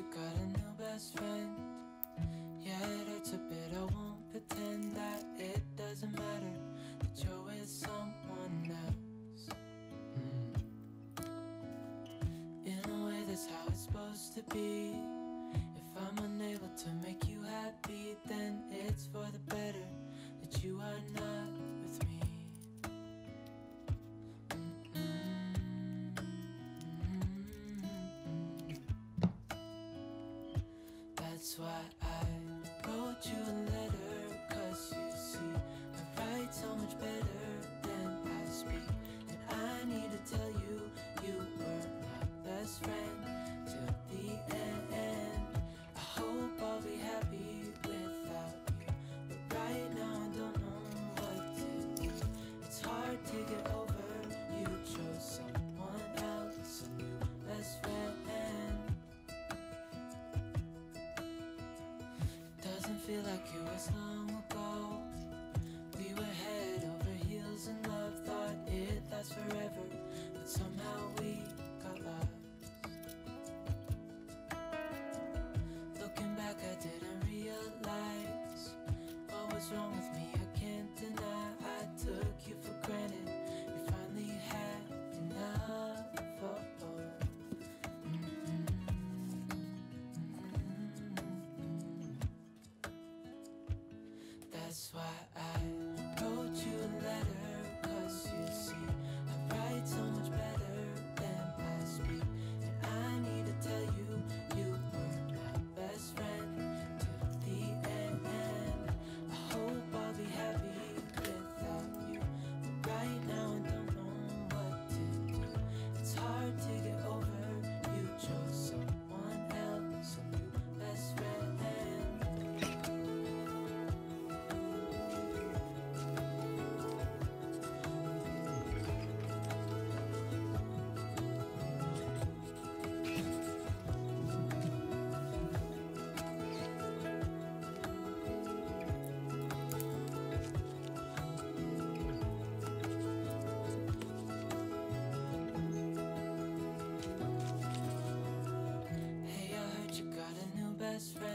you got a new best friend? Yet it's a bit, I won't pretend that it doesn't matter That you're with someone else. Mm. In a way that's how it's supposed to be. That's why I wrote you a letter Cause you see, I write so much better than I speak. And I need to tell you, you were my best friend. like it was long. That's why I wrote you a letter, cause you best friend.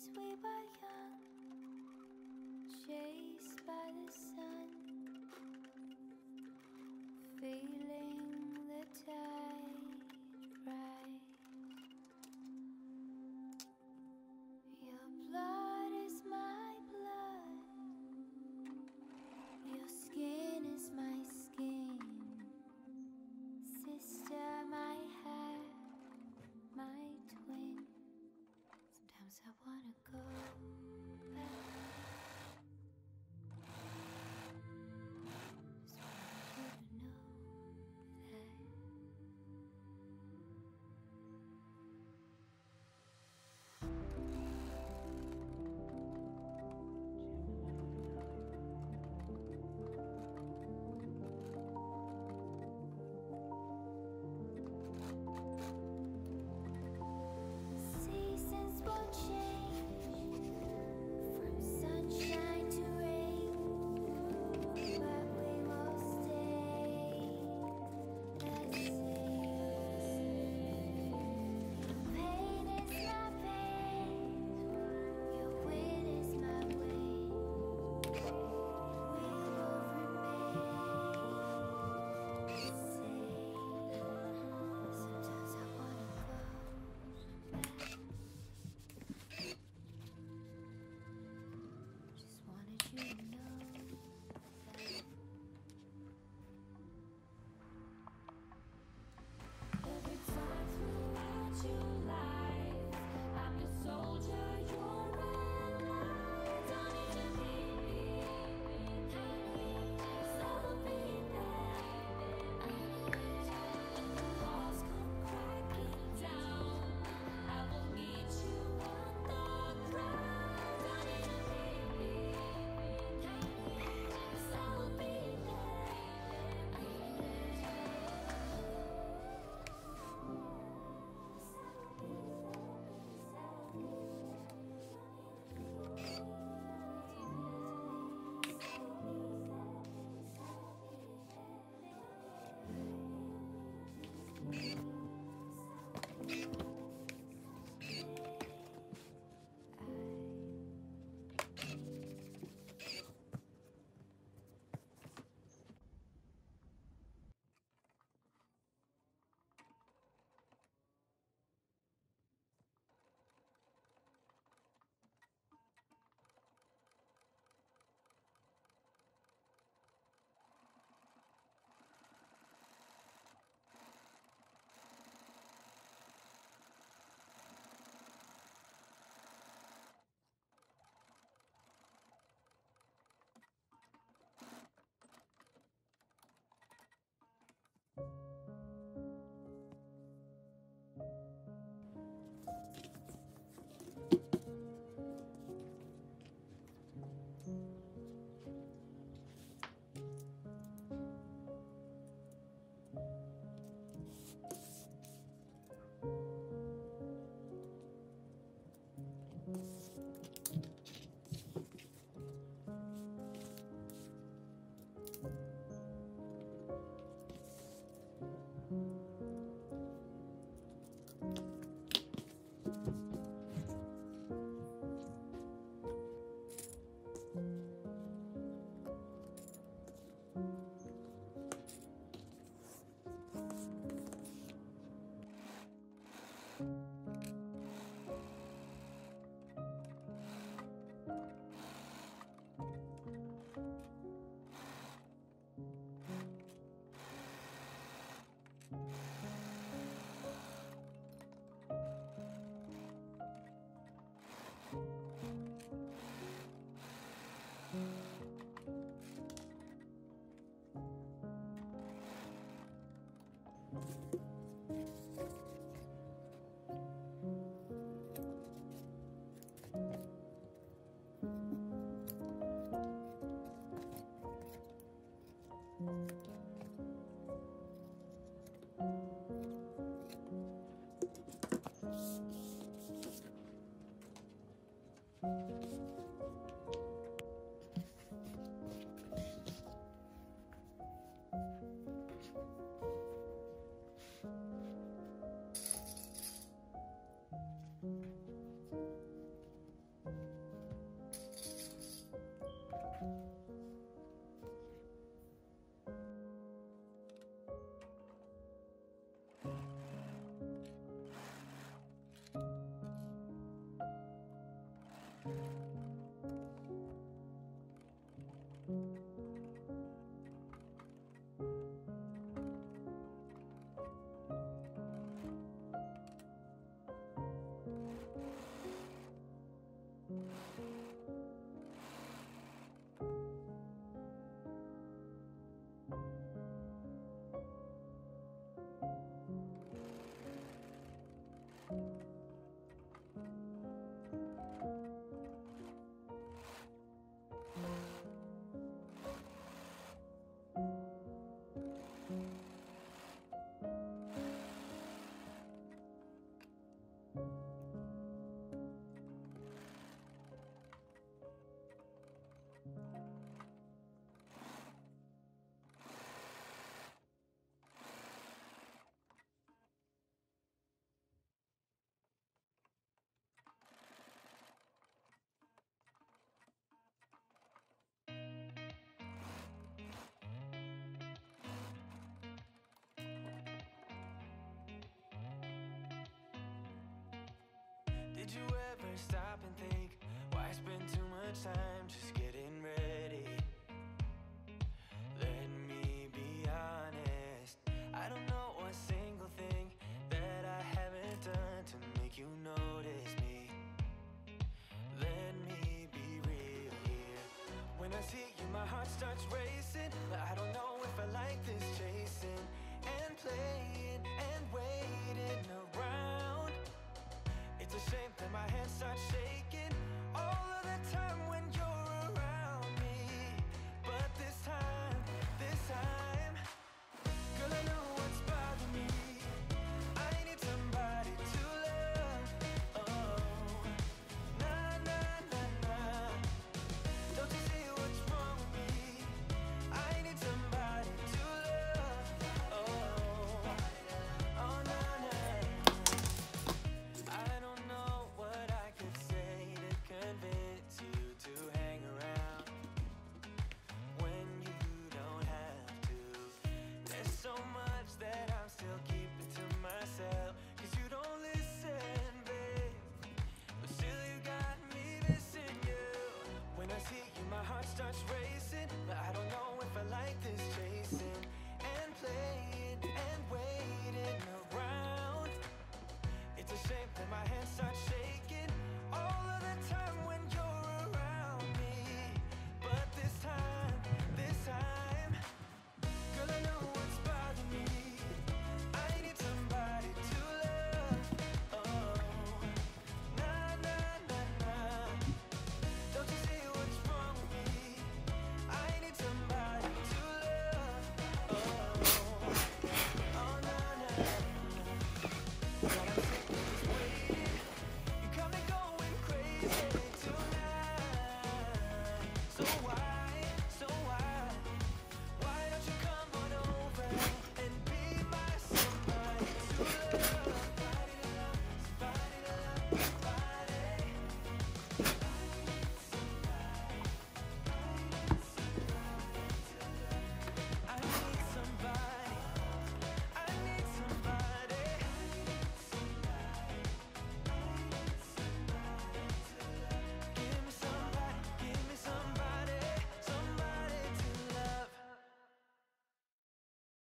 as we were young, chased by the sun. Did you ever stop and think Why spend too much time just getting ready? Let me be honest I don't know a single thing That I haven't done to make you notice me. Let me be real here. When I see you my heart starts racing. But I don't know if I like this chasing And playing and waiting no ashamed that my hands start shaking. All of the time when you're